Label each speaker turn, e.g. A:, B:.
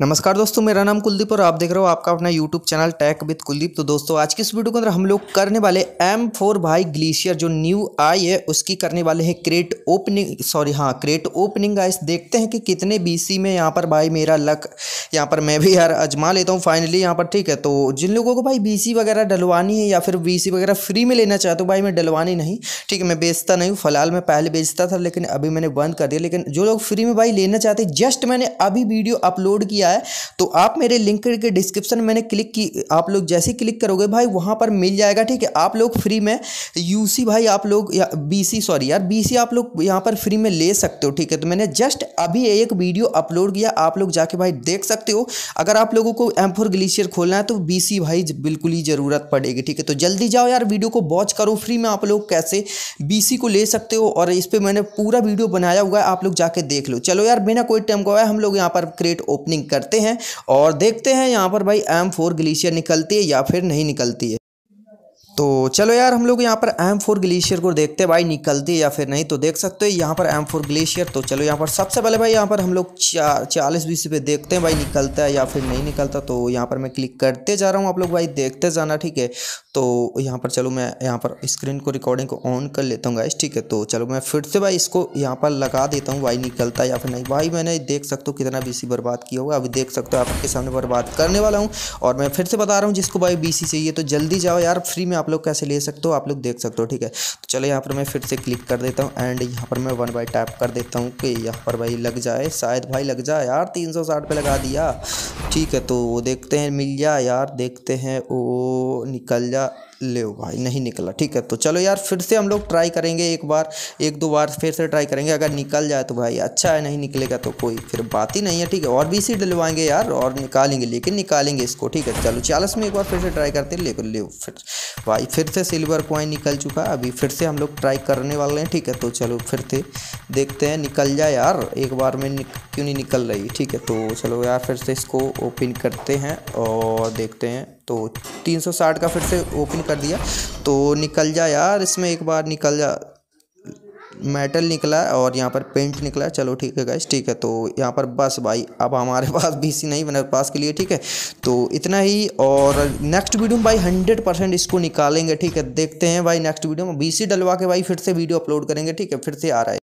A: नमस्कार दोस्तों, मेरा नाम कुलदीप और आप देख रहे हो आपका अपना YouTube channel tech with Kuldeep. तो दोस्तों, आज की इस वीडियो के अंदर हम लोग करने वाले एम फोर भाई ग्लेशियर जो न्यू आई है, उसकी करने वाले हैं क्रेट ओपनिंग सॉरी हाँ क्रेट ओपनिंग गाइस देखते हैं कि कितने बीसी में यहाँ पर भाई मेरा लक यहाँ पर मैं भी यार अजमा लेता हूँ फाइनली यहाँ पर, ठीक है? तो जिन लोगों को भाई BC वगैरह डलवानी है या फिर BC वगैरह फ्री में लेना चाहते हो, भाई मैं डलवानी नहीं, ठीक है? मैं बेचता नहीं हूँ, फ़िलहाल मैं पहले बेचता था, लेकिन अभी मैंने बंद कर दिया। लेकिन जो लोग फ्री में भाई लेना चाहते जस्ट मैंने अभी वीडियो अपलोड किया किया है तो आप मेरे लिंक के डिस्क्रिप्शन मैंने क्लिक की, आप लोग जैसे ही क्लिक करोगे भाई, वहाँ पर मिल जाएगा, ठीक है? आप लोग फ्री में यूसी भाई आप लोग, या बीसी सॉरी यार बीसी आप लोग यहाँ पर फ्री में ले सकते हो, ठीक है? तो मैंने जस्ट अभी एक वीडियो अपलोड किया, आप लोग जाके भाई देख सकते हो। अगर आप लोगों को एम ग्लेशियर खोलना है तो बीसी भाई बिल्कुल ही ज़रूरत पड़ेगी, ठीक है? तो जल्दी जाओ यार वीडियो को वॉच करो फ्री में आप लोग, कैसे बीसी को ले सकते हो, और इस पर मैंने पूरा वीडियो बनाया हुआ है, आप लोग जाके देख लो। चलो यार, बिना कोई टाइम को हम लोग यहाँ पर क्रिएट ओपनिंग करते हैं और देखते हैं यहाँ पर भाई एम फोर ग्लेशियर निकलती है या फिर नहीं निकलती है। तो चलो यार, हम लोग यहाँ पर एम फोर ग्लेशियर को देखते हैं। भाई निकलती है या फिर नहीं तो देख सकते हो यहाँ पर एम फोर ग्लेशियर। तो चलो यहाँ पर सबसे पहले भाई यहाँ पर हम लोग चालीस बीस पे देखते हैं भाई निकलता है या फिर नहीं निकलता। तो यहाँ पर मैं क्लिक करते जा रहा हूँ आप लोग भाई, देखते जाना, ठीक है? तो यहाँ पर चलो मैं यहाँ पर स्क्रीन को रिकॉर्डिंग को ऑन कर लेता हूँ गाइस ठीक है? तो चलो मैं फिर से भाई इसको यहाँ पर लगा देता हूँ, भाई निकलता है या फिर नहीं। भाई मैंने देख सकते हो कितना बीसी बर्बाद किया होगा अभी देख सकते हो आपके सामने बर्बाद करने वाला हूँ और मैं फिर से बता रहा हूँ जिसको भाई बीसी चाहिए तो जल्दी जाओ यार फ्री में आप लोग कैसे ले सकते हो, आप लोग देख सकते हो, ठीक है? तो चलो यहाँ पर मैं फिर से क्लिक कर देता हूँ एंड यहाँ पर मैं वन बाई टैप कर देता हूँ कि यहाँ पर भाई लग जाए, शायद भाई लग जाए यार, तीन सौ साठ पे लगा दिया। ठीक है तो वो देखते हैं मिल जा यार देखते हैं वो निकल जा। ले भाई, नहीं निकला, ठीक है? तो चलो यार, फिर से हम लोग ट्राई करेंगे एक बार, एक दो बार फिर से ट्राई करेंगे। अगर निकल जाए तो भाई अच्छा है, नहीं निकलेगा तो कोई फिर बात ही नहीं है, ठीक है? और भी सी डलवाएँगे यार, और निकालेंगे, लेकिन निकालेंगे इसको, ठीक है? चलो, चालीस में एक बार फिर से ट्राई करते हैं ले ले फिर। भाई, फिर से सिल्वर कॉइन निकल चुका है, अभी फिर से हम लोग ट्राई करने वाले हैं, ठीक है? तो चलो, फिर से देखते हैं, निकल जाए यार, एक बार में क्यों नहीं निकल रही, ठीक है? तो चलो यार, फिर से इसको ओपन करते हैं और देखते हैं। तो 360 का फिर से ओपन कर दिया। तो निकल जा यार, इसमें एक बार निकल जा। मेटल निकला और यहाँ पर पेंट निकला। चलो ठीक है गाइस ठीक है। तो यहाँ पर बस भाई, अब हमारे पास बीसी नहीं बना पास के लिए, ठीक है। तो इतना ही और नेक्स्ट वीडियो में भाई हंड्रेड परसेंट इसको निकालेंगे, ठीक है। देखते हैं भाई नेक्स्ट वीडियो में। बीसी डलवा के भाई फिर से वीडियो अपलोड करेंगे, ठीक है। फिर से आ रहा है।